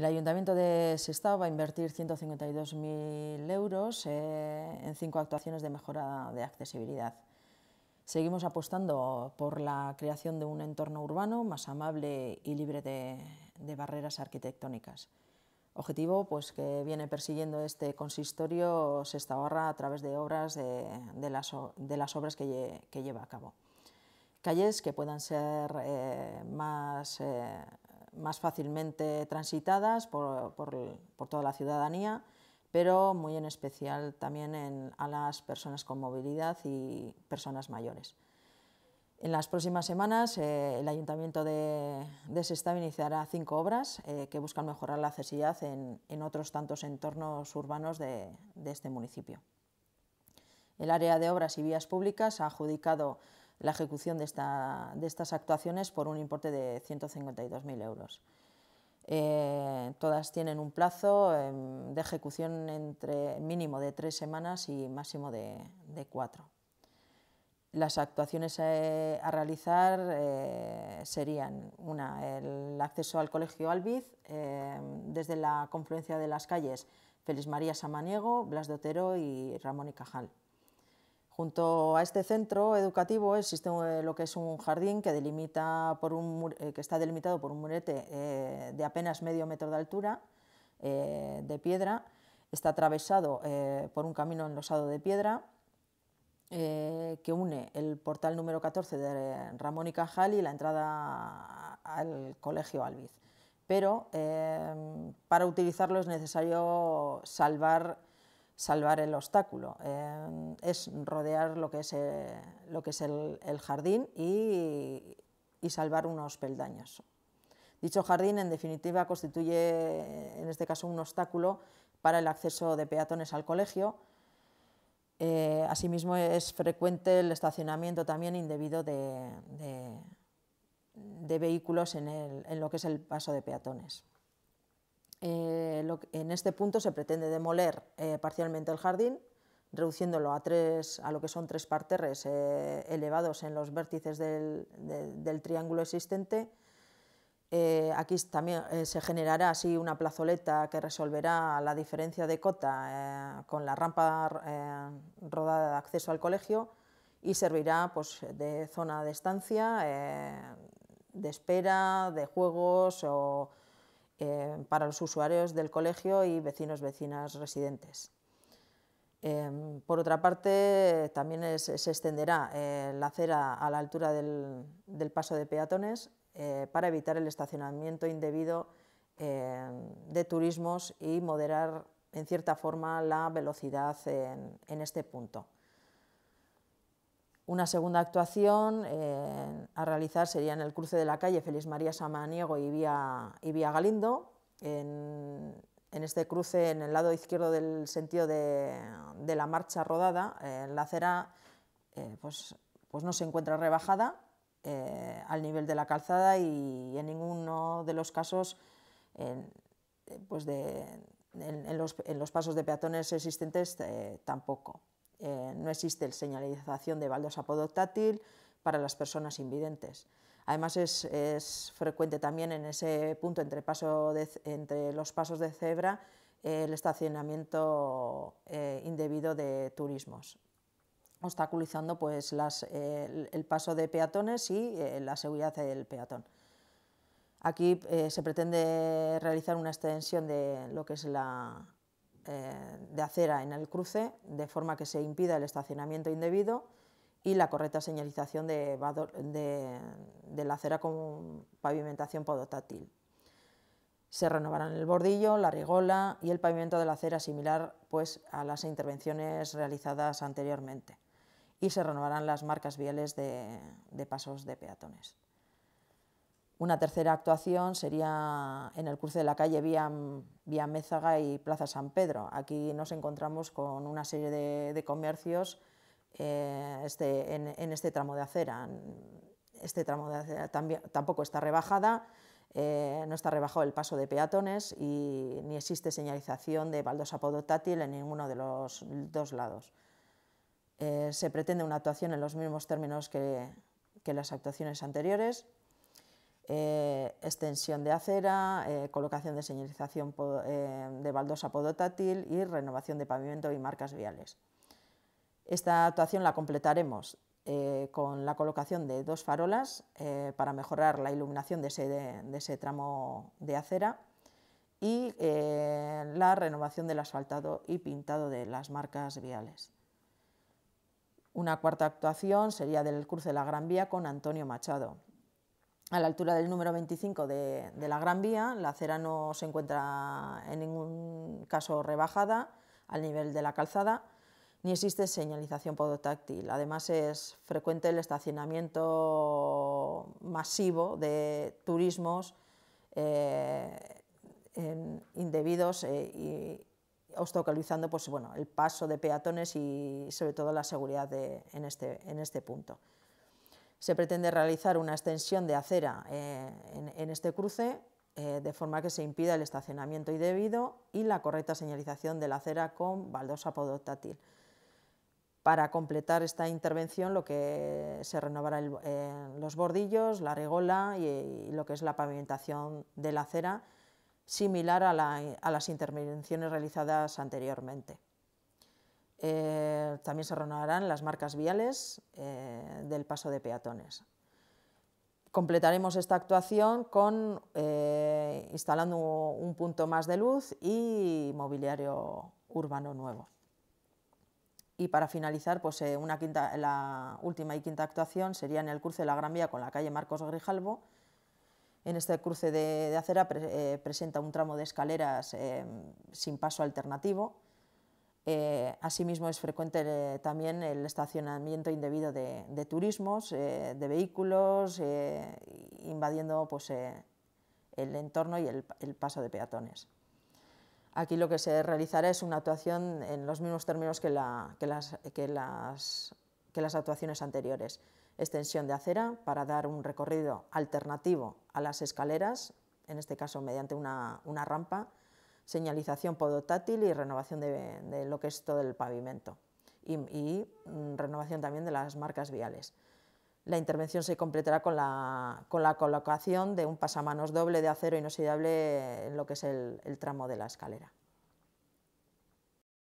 El Ayuntamiento de Sestao va a invertir 152.000 euros eh, en cinco actuaciones de mejora de accesibilidad. Seguimos apostando por la creación de un entorno urbano más amable y libre de, barreras arquitectónicas. Objetivo pues, que viene persiguiendo este consistorio Sestaoarra a través de obras de, las, obras que, lleva a cabo. Calles que puedan ser eh, más eh, más fácilmente transitadas por, toda la ciudadanía, pero muy en especial también a las personas con movilidad y personas mayores. En las próximas semanas, eh, el Ayuntamiento de, de iniciará cinco obras eh, que buscan mejorar la accesibilidad en, otros tantos entornos urbanos de, este municipio. El área de obras y vías públicas ha adjudicado la ejecución de, estas actuaciones por un importe de 152.000 euros. Eh, todas tienen un plazo em, de ejecución entre mínimo de tres semanas y máximo de, cuatro. Las actuaciones a realizar eh, serían una, el acceso al Colegio Albiz em, desde la confluencia de las calles Félix María Samaniego, Blas de Otero y Ramón y Cajal. Junto a este centro educativo existe eh, lo que es un jardín que, delimita por un, eh, que está delimitado por un murete eh, de apenas medio metro de altura, de piedra. Está atravesado por un camino enlosado de piedra que une el portal número 14 de Ramón y Cajal y la entrada al Colegio Albiz. Pero para utilizarlo es necesario salvar salvar el obstáculo, eh, es rodear lo que es, eh, lo que es el, jardín y, salvar unos peldaños. Dicho jardín, en definitiva, constituye, en este caso, un obstáculo para el acceso de peatones al colegio. Eh, asimismo, es frecuente el estacionamiento también indebido de, vehículos en lo que es el paso de peatones. Eh, en este punto se pretende demoler eh, parcialmente el jardín, reduciéndolo a, tres, a lo que son tres parterres eh, elevados en los vértices del, triángulo existente. aquí también se generará así una plazoleta que resolverá la diferencia de cota con la rampa rodada de acceso al colegio y servirá pues, de zona de estancia, de espera, de juegos o eh, para los usuarios del colegio y vecinos, vecinas residentes. Em, por otra parte, también se extenderá eh, la acera a la altura del, paso de peatones eh, para evitar el estacionamiento indebido de turismos y moderar en cierta forma la velocidad en este punto. Una segunda actuación eh, a realizar sería en el cruce de la calle Félix María Samaniego y Vía, Galindo. En, este cruce, en el lado izquierdo del sentido de, la marcha rodada, eh, la acera eh, pues, pues, no se encuentra rebajada al nivel de la calzada y en ninguno de los casos pues en, los, pasos de peatones existentes tampoco. Eh, no existe señalización de baldosa podotátil para las personas invidentes. Además es, frecuente también en ese punto entre, los pasos de cebra el estacionamiento eh, indebido de turismos, obstaculizando pues, el paso de peatones y eh, la seguridad del peatón. Aquí se pretende realizar una extensión de lo que es la, eh, de acera en el cruce, de forma que se impida el estacionamiento indebido y la correcta señalización de, la acera con pavimentación podotátil. Se renovarán el bordillo, la rigola y el pavimento de la acera similar pues, a las intervenciones realizadas anteriormente. Y se renovarán las marcas viales de pasos de peatones. Una tercera actuación sería en el cruce de la calle Vía, Vía Mézaga y Plaza San Pedro. Aquí nos encontramos con una serie de, comercios eh, este, en, este tramo de acera. Este tramo de acera tampoco está rebajada, eh, no está rebajado el paso de peatones y ni existe señalización de baldosa podotátil en ninguno de los dos lados. Eh, se pretende una actuación en los mismos términos que las actuaciones anteriores eh, extensión de acera, eh, colocación de señalización de baldosa podotátil y renovación de pavimento y marcas viales. Esta actuación la completaremos con la colocación de dos farolas para mejorar la iluminación de ese tramo de acera y la renovación del asfaltado y pintado de las marcas viales. Una cuarta actuación sería del cruce de la Gran Vía con Antonio Machado. A la altura del número 25 de, la Gran Vía, la acera no se encuentra en ningún caso rebajada al nivel de la calzada, ni existe señalización podotáctil. Además, es frecuente el estacionamiento masivo de turismos eh, indebidos eh, y obstaculizando pues, bueno, el paso de peatones y sobre todo la seguridad este, en, este, punto. Se pretende realizar una extensión de acera eh, en, este cruce eh, de forma que se impida el estacionamiento indebido y la correcta señalización de la acera con baldosa podotátil. Para completar esta intervención lo que se renovará eh, los bordillos, la regola y lo que es la pavimentación de la acera similar a, las intervenciones realizadas anteriormente. Eh, también se renovarán las marcas viales eh, del paso de peatones. Completaremos esta actuación con eh, instalando un punto más de luz y mobiliario urbano nuevo. Y para finalizar, pues, una quinta, la última y quinta actuación sería en el cruce de la Gran Vía con la calle Marcos Grijalvo, en este cruce de, acera presenta un tramo de escaleras sin paso alternativo. Eh, asimismo, es frecuente también el estacionamiento indebido de, turismos, de vehículos, invadiendo pues, el entorno y el, paso de peatones. Aquí lo que se realizará es una actuación en los mismos términos que las actuaciones anteriores extensión de acera para dar un recorrido alternativo a las escaleras, en este caso mediante una, rampa, señalización podotátil y renovación de, lo que es todo el pavimento y, mm, renovación también de las marcas viales. La intervención se completará con la, colocación de un pasamanos doble de acero inoxidable en lo que es el tramo de la escalera.